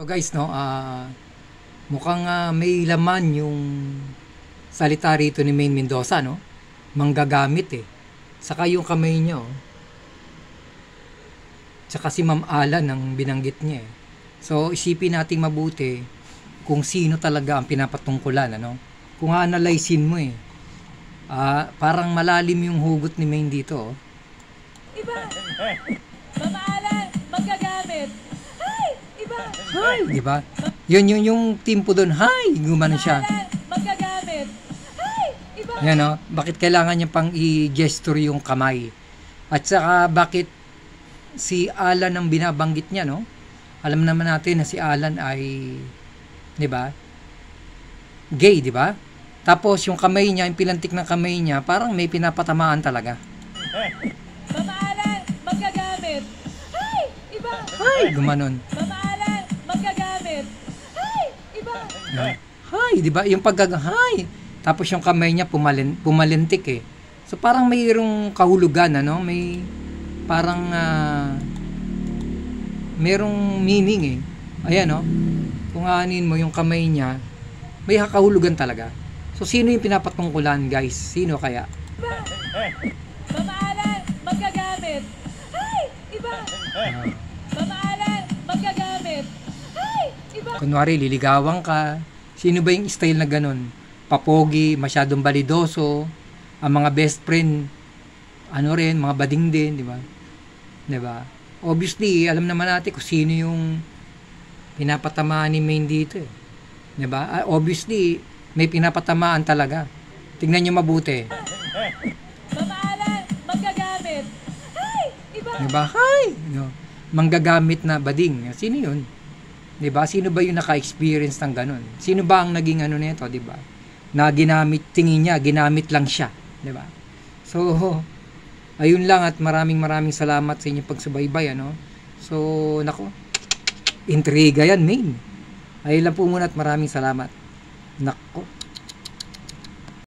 So guys, no, ah mukhang ah, may laman yung salita rito ni Maine Mendoza, no? Manggagamit eh. Saka yung kamay niya, oh. Tsaka si Ma'am Alan ang binanggit niya eh. So isipin nating mabuti kung sino talaga ang pinapatungkulan, ano? Kung analyzein mo eh. Ah, parang malalim yung hugot ni Maine dito, oh. Iba! Mamaalan! Hi, di ba? Yun yun yung team po doon. Hi, gumano siya. Magkagamit! Ay! Iba! Yan no? Bakit kailangan niya pang i-gesture yung kamay? At saka bakit si Alan ang binabanggit niya, no? Alam naman natin na si Alan ay, di ba? Gay, di ba? Tapos yung kamay niya, yung pilantik ng kamay niya, parang may pinapatamaan talaga. Mamaalan! Magkagamit! Ay! Iba! Hi, gumanon. Hi, di ba? Yung paggaga, hi. Tapos yung kamay niya pumalin, pumalintik eh. So parang mayroong kahulugan, ano? May parang ah, merong meaning eh. Ayan, no? Kung aanin mo yung kamay niya, may kahulugan talaga. So sino yung pinapatungkulan, guys? Sino kaya? Mamaalan! Magkagamit! Ay! Iba! Ah, kunwari, liligawan ka. Sino ba yung style na ganun? Papogi, masyadong balidoso, ang mga best friend, ano rin, mga bading din, di ba? Di ba? Obviously, alam naman natin kung sino yung pinapatamaan ni Maine dito. Eh. Di ba? Ah, Obviously, may pinapatamaan talaga. Tingnan nyo mabuti. Mamaalan! Magkagamit! Ay! Iba! Di ba? Hi! No. Manggagamit na bading. Sino yun? Di ba? Sino ba yung naka-experience ng ganun? Sino ba ang naging ano nito, di ba? Na ginamit, tingin niya, ginamit lang siya. Di ba? So, ayun lang at maraming maraming salamat sa inyong pagsubaybay, ano? So, nako, intriga yan, main. Ayun lang po muna at maraming salamat. Nako.